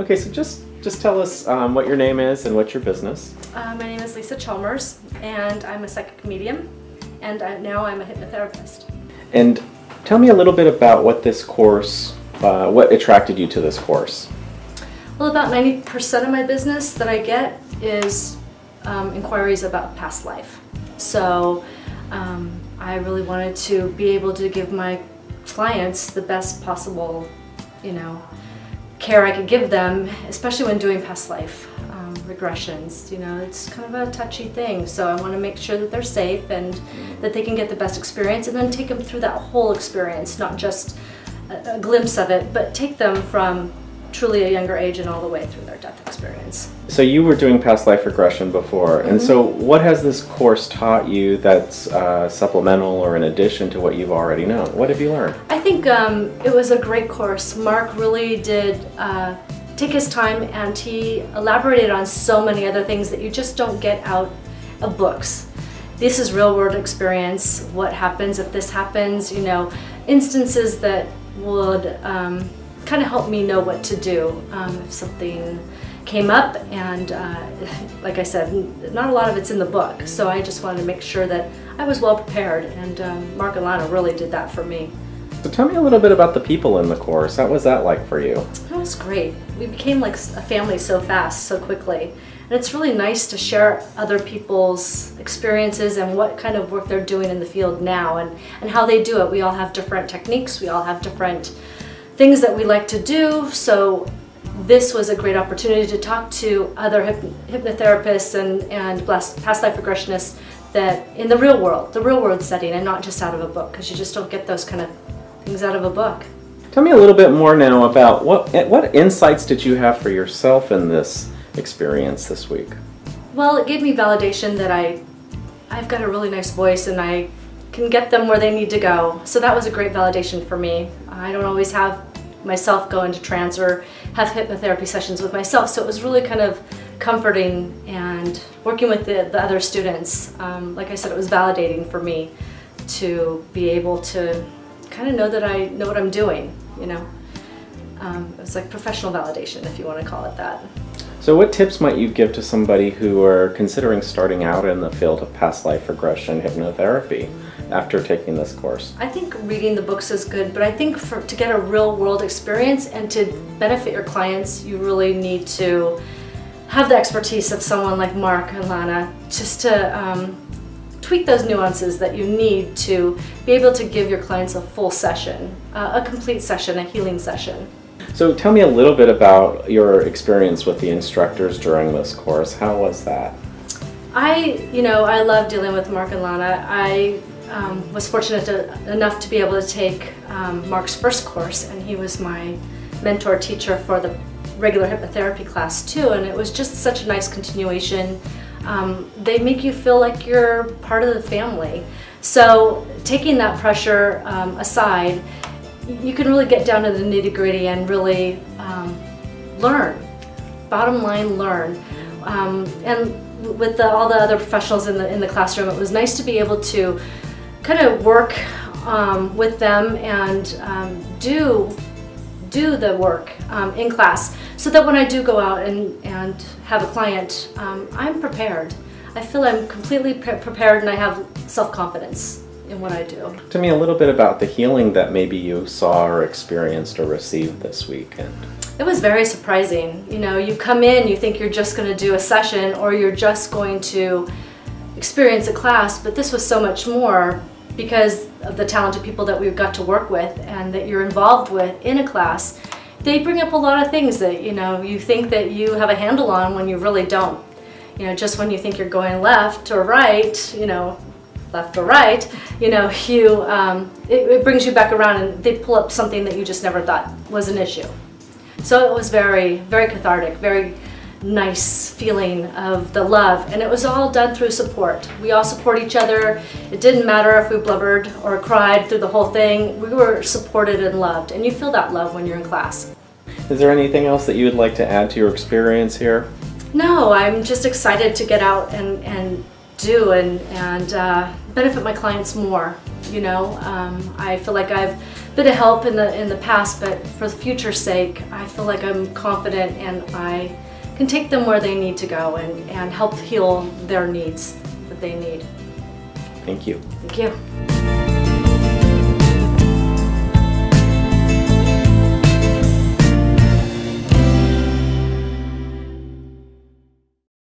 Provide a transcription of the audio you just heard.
Okay, so just just tell us um, what your name is and what's your business. Uh, my name is Lisa Chalmers, and I'm a psychic medium, and I, now I'm a hypnotherapist. And tell me a little bit about what this course, uh, what attracted you to this course. Well, about 90% of my business that I get is um, inquiries about past life. So um, I really wanted to be able to give my clients the best possible, you know, care I could give them, especially when doing past life um, regressions. You know, it's kind of a touchy thing. So I want to make sure that they're safe and that they can get the best experience and then take them through that whole experience, not just a, a glimpse of it, but take them from truly a younger age and all the way through their death experience. So you were doing past life regression before, and Mm-hmm. so what has this course taught you that's uh, supplemental or in addition to what you've already known? What have you learned? Think um, it was a great course. Mark really did uh, take his time and he elaborated on so many other things that you just don't get out of books. This is real world experience. What happens if this happens? You know, instances that would um, kind of help me know what to do um, if something came up. And uh, like I said, not a lot of it's in the book. So I just wanted to make sure that I was well prepared. And um, Mark and Lana really did that for me. So tell me a little bit about the people in the course. How was that like for you? That was great. We became like a family so fast, so quickly. And it's really nice to share other people's experiences and what kind of work they're doing in the field now and, and how they do it. We all have different techniques, we all have different things that we like to do. So this was a great opportunity to talk to other hyp- hypnotherapists and, and past life regressionists that in the real world, the real world setting, and not just out of a book, because you just don't get those kind of things out of a book. Tell me a little bit more now about what what insights did you have for yourself in this experience this week? Well, it gave me validation that I, I've got a really nice voice and I can get them where they need to go. So that was a great validation for me. I don't always have myself go into trance or have hypnotherapy sessions with myself, so it was really kind of comforting and working with the, the other students. Um, like I said, it was validating for me to be able to kind of know that I know what I'm doing, you know. Um, it was like professional validation, if you want to call it that. So, what tips might you give to somebody who are considering starting out in the field of past life regression hypnotherapy after taking this course? I think reading the books is good, but I think for to get a real world experience and to benefit your clients, you really need to have the expertise of someone like Mark and Lana just to um, tweak those nuances that you need to be able to give your clients a full session, uh, a complete session, a healing session. So, tell me a little bit about your experience with the instructors during this course. How was that? I, you know, I love dealing with Mark and Lana. I um, was fortunate to, enough to be able to take um, Mark's first course, and he was my mentor teacher for the regular hypnotherapy class too. And it was just such a nice continuation. Um, they make you feel like you're part of the family. So taking that pressure um, aside, you can really get down to the nitty gritty and really um, learn. Bottom line, learn. Um, and with the, all the other professionals in the in the classroom, it was nice to be able to kind of work um, with them and um, do do the work in class, so that when I do go out and and have a client, um, I'm prepared. I feel I'm completely pre- prepared and I have self confidence in what I do. To me, a little bit about the healing that maybe you saw or experienced or received this weekend. It was very surprising. You know, you come in, you think you're just going to do a session or you're just going to experience a class, but this was so much more because of the talented people that we've got to work with and that you're involved with in a class. They bring up a lot of things that, you know, you think that you have a handle on when you really don't. You know, just when you think you're going left or right, you know, left or right, you know, you um, it, it brings you back around and they pull up something that you just never thought was an issue. So it was very, very cathartic, very nice feeling of the love, and it was all done through support. We all support each other. It didn't matter if we blubbered or cried through the whole thing. We were supported and loved, and you feel that love when you're in class. Is there anything else that you would like to add to your experience here? No, I'm just excited to get out and, and do and, and uh, benefit my clients more. You know, um, I feel like I've been a help in the in the past, but for the future's sake, I feel like I'm confident and I can take them where they need to go and, and help heal their needs that they need. Thank you. Thank you.